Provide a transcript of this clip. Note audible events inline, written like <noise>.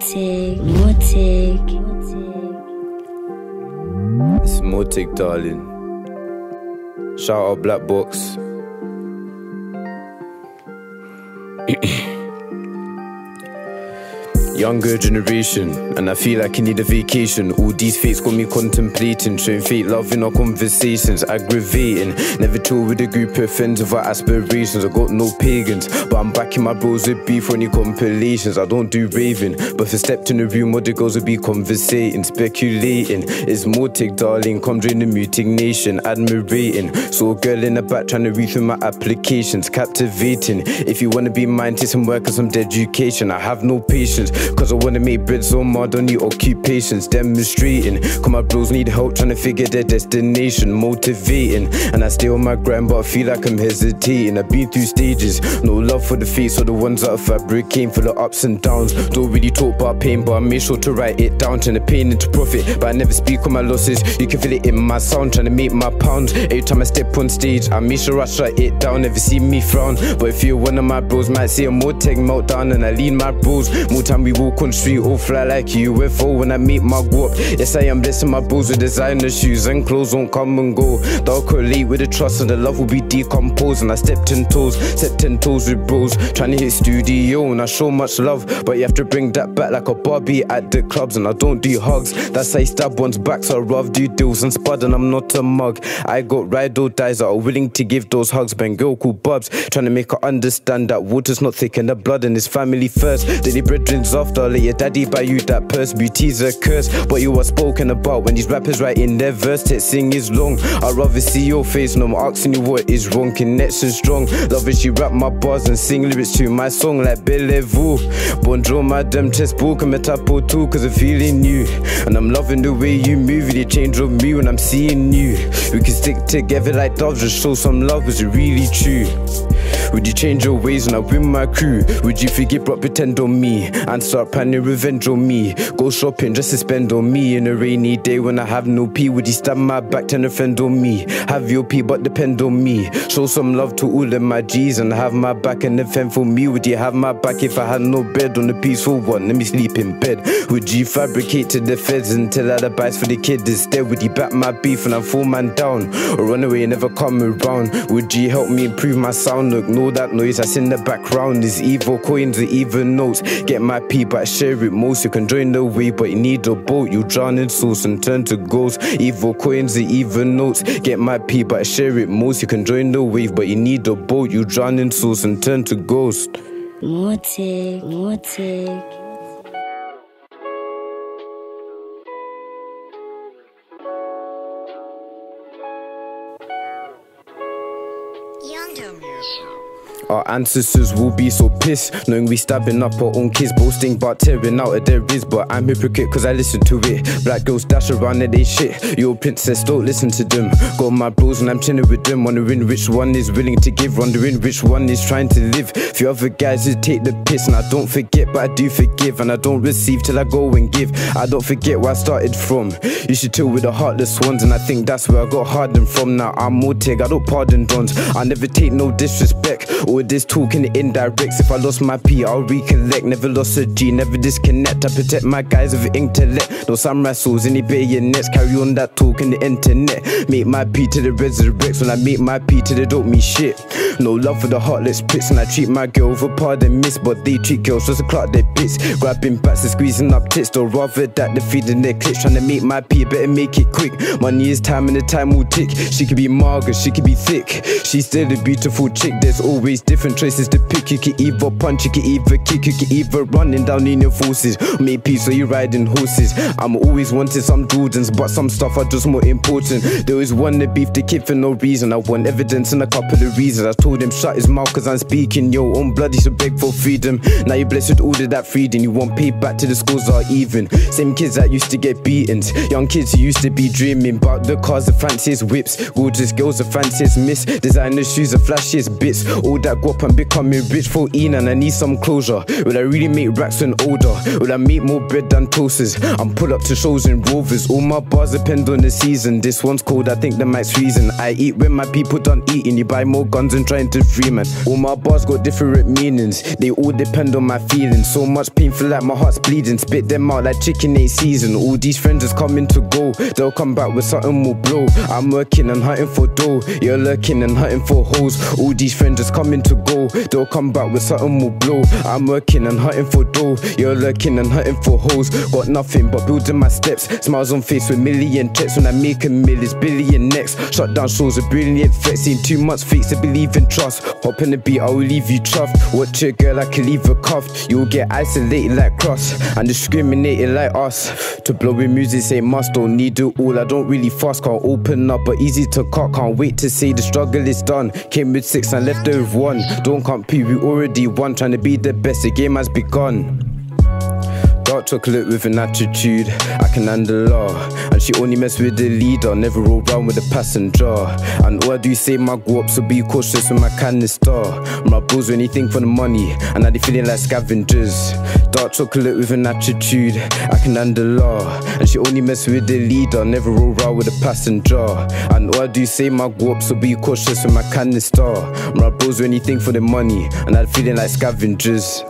Mutig. It's Mutig, darling. Shout out Black Box. <clears throat> Younger generation, and I feel like I need a vacation. All these fates got me contemplating, showing fate love in our conversations, aggravating. Never chill with a group of friends with our aspirations. I got no pagans, but I'm backing my bros with beef for any compilations. I don't do raving, but if I stepped in the room, what the girls would be conversating, speculating. It's Mutig, darling, come join the muting nation, admirating. So a girl in the back trying to read through my applications, captivating. If you wanna be mine, take some work and some dedication. I have no patience. Cause I wanna make bread so mad on the occupations, demonstrating. Cause my bros need help trying to figure their destination, motivating. And I stay on my grind, but I feel like I'm hesitating. I've been through stages, no love for the face or the ones that are fabricating for the ups and downs. Don't really talk about pain, but I make sure to write it down, turn the pain into profit. But I never speak on my losses, you can feel it in my sound, trying to make my pounds. Every time I step on stage, I make sure I shut it down, never see me frown. But if you're one of my bros, might see a more tech meltdown, and I lead my bros. More time we walk on or fly like UFO when I meet my guap. Yes, I am blessing my bros with designer shoes and clothes won't come and go. They'll with the trust and the love will be decomposed. And I stepped in toes, stepped in toes with bros, trying to hit studio. And I show much love, but you have to bring that back like a Barbie at the clubs. And I don't do hugs, that's how I stab one's back. So I rough do deals and spud, and I'm not a mug. I got ride or dies that are willing to give those hugs. Ben girl called Bubs, trying to make her understand that water's not thick and the blood and his family first. Then the brethren's let your daddy buy you that purse. Beauty's a curse, but you are spoken about when these rappers write in their verse. Texting is long. I'd rather see your face, no more asking you what is wrong. Connection strong. Love she rap my bars and sing lyrics to my song like Bellevue. Bonjour, madam, chest book, I'm a tapo too, cause I'm feeling you. And I'm loving the way you move, the change of me when I'm seeing you. We can stick together like doves, just show some love, is it really true? Would you change your ways when I win my crew? Would you forget but pretend on me and start planning revenge on me? Go shopping just to spend on me in a rainy day when I have no pee. Would you stab my back, turn a friend on me? Have your pee but depend on me. Show some love to all of my G's and have my back and defend for me. Would you have my back if I had no bed on the peaceful one? Let me sleep in bed. Would you fabricate to the feds and tell alibis for the kid instead? Would you back my beef and I fall man down? Or run away and never come around? Would you help me improve my sound? Ignore that noise that's in the background. Is evil coins or even notes. Get my P but share it most. You can join the wave but you need a boat. You drown in sauce and turn to ghosts. Evil coins or even notes. Get my P but share it most. You can join the wave but you need a boat. You drown in sauce and turn to ghost. Mutig, Mutig. Younger Our ancestors will be so pissed, knowing we stabbing up our own kids, boasting about tearing out of their ribs. But I'm hypocrite cause I listen to it. Black girls dash around and they shit. Your princess, don't listen to them. Got my bros and I'm chilling with them, wondering which one is willing to give, wondering which one is trying to live. Few other guys just take the piss, and I don't forget, but I do forgive, and I don't receive till I go and give. I don't forget where I started from. You should chill with the heartless ones, and I think that's where I got hardened from. Now I'm Mutig, I don't pardon dons. I never take no disrespect. This talking indirects. If I lost my P, I'll recollect. Never lost a G, never disconnect. I protect my guys with intellect. No some wrestles, any bayonets. Carry on that talk in the internet. Make my P to the resurrects. When I make my P to the don't mean shit. No love for the heartless pricks, and I treat my girl with a pardon miss. But they treat girls just to clock their bits. Grabbing bats and squeezing up tits. Though rather that than feeding their clips. Trying to make my P, better make it quick. Money is time and the time will tick. She could be mager, she could be thick. She's still a beautiful chick. There's always different choices to pick. You can either punch, you can either kick, you can either running down in your forces. Make peace or you riding horses. I'm always wanting some Jordans, but some stuff are just more important. There is one to beef the kid for no reason. I want evidence and a couple of reasons. I told him shut his mouth cause I'm speaking. Yo, own bloody so beg for freedom. Now you blessed with all of that freedom. You want pay back to the schools are even. Same kids that used to get beatings. Young kids who used to be dreaming about the cars, the fanciest whips. Gorgeous girls, the fanciest miss. Designer shoes, the flashiest bits. All that guap and becoming rich for Ian and I need some closure. Will I really make racks when older? Will I make more bread than toasters? I'm pull up to shows in rovers. All my bars depend on the season. This one's cold, I think the mic's freezing. I eat when my people done eating. You buy more guns and try starting to. All my bars got different meanings, they all depend on my feelings. So much painful like my heart's bleeding. Spit them out like chicken ain't season. All these friends just coming to go, they'll come back with something more blow. I'm working and hunting for dough, you're lurking and hunting for hoes. All these friends just coming to go, they'll come back with something more blow. I'm working and hunting for dough, you're lurking and hunting for hoes. Got nothing but building my steps, smiles on face with million checks when I make a mill, it's billion next. Shut down shows, a brilliant flex, seen too much fakes to believe in trust. Hop in the beat, I will leave you chuffed. Watch your girl, I can leave her cuffed. You'll get isolated like cross and discriminated like us. To blow with music, say must, don't need it all. I don't really fast, can't open up, but easy to cut. Can't wait to see the struggle is done. Came with six and left there with one. Don't compete, we already won. Trying to be the best, the game has begun. Dark chocolate with an attitude, I can handle her. And she only mess with the leader, never roll round with the passenger. And all I do say my go up, so be cautious with my canister. My bros anything for the money, and now they feeling like scavengers. Dark chocolate with an attitude, I can handle her. And she only mess with the leader, never roll round with the passenger. And all I do say my go up, so be cautious with my canister. My bros anything for the money, and now they feeling like scavengers.